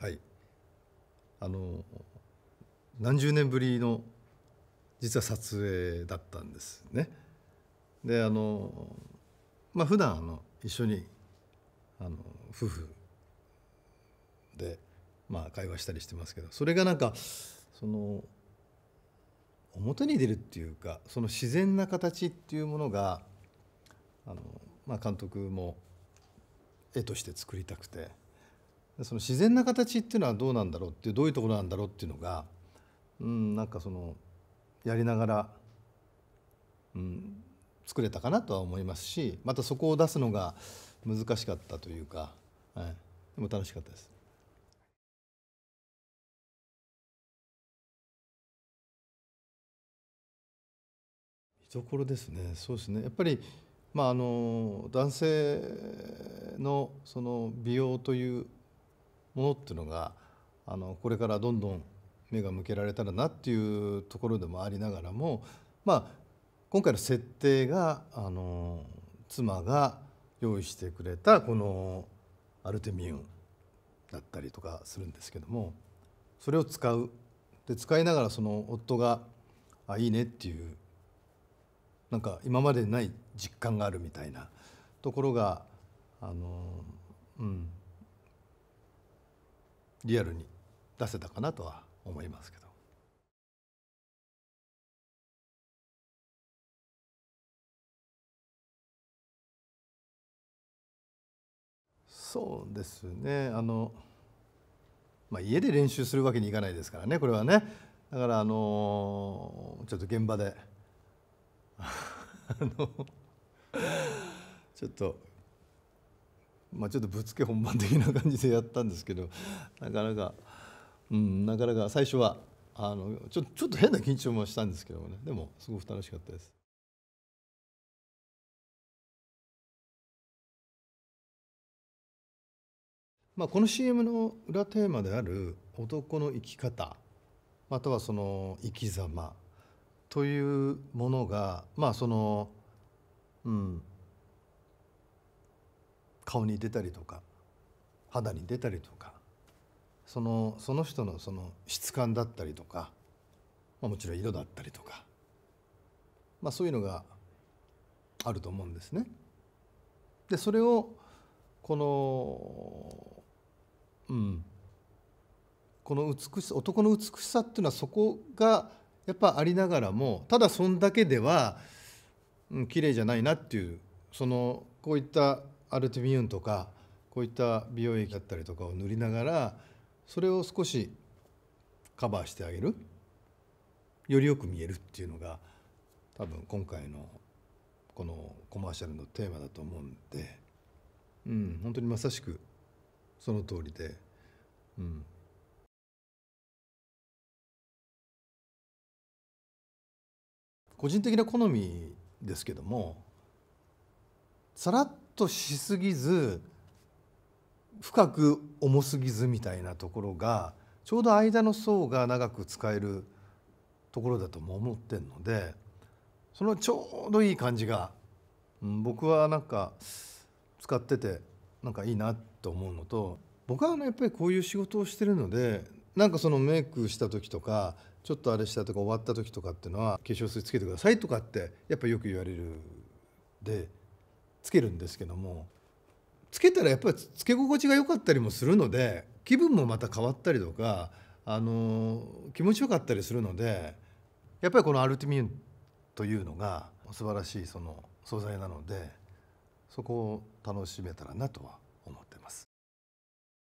はいあの何十年ぶりの実は撮影だったんですね。であのまあ普段あの一緒にあの夫婦でまあ会話したりしてますけどそれがなんかその表に出るっていうかその自然な形っていうものがあの、まあ、監督も絵として作りたくてその自然な形っていうのはどうなんだろうっていうどういうところなんだろうっていうのが、うん、なんかそのやりながら、うん、作れたかなとは思いますしまたそこを出すのが難しかったというか、はい、でも楽しかったです。見どころですね。そうですね。やっぱりまああの男性のその美容というものっていうのがあのこれからどんどん目が向けられたらなっていうところでもありながらもまあ今回の設定があの妻が用意してくれたこのアルテミウンだったりとかするんですけどもそれを使う。で使いながらその夫が「あいいね」っていうなんか今までにない実感があるみたいなところがあのうん。リアルに出せたかなとは思いますけど。そうですねあの、まあ、家で練習するわけにいかないですからねこれはねだからあのちょっと現場であのちょっとまあちょっとぶつけ本番的な感じでやったんですけどなかなかうんなかなか最初はあのちょちょっと変な緊張もしたんですけどもねでもすごく楽しかったです。まあ、この CM の裏テーマである男の生き方またはその生き様というものがまあそのうん顔に出たりとか肌に出たりとかそのその人のその質感だったりとか、まあ、もちろん色だったりとか、まあ、そういうのがあると思うんですね。でそれをこのうんこの美しさ男の美しさっていうのはそこがやっぱありながらもただそんだけでは、うん、綺麗じゃないなっていうそのこういったアルティミューンとかこういった美容液だったりとかを塗りながらそれを少しカバーしてあげる。よりよく見えるっていうのが多分今回のこのコマーシャルのテーマだと思うんで、うん、本当にまさしくその通りで、うん、個人的な好みですけどもさらっとしすぎず深く重すぎずみたいなところがちょうど間の層が長く使えるところだとも思ってるのでそのちょうどいい感じが、うん、僕はなんか使っててなんかいいなと思うのと僕はやっぱりこういう仕事をしてるのでなんかそのメイクした時とかちょっとあれしたとか終わった時とかっていうのは化粧水つけてくださいとかってやっぱよく言われるでつけるんですけどもつけたらやっぱりつけ心地が良かったりもするので気分もまた変わったりとかあの気持ちよかったりするのでやっぱりこのアルティミュンというのが素晴らしいその素材なのでそこを楽しめたらなとは。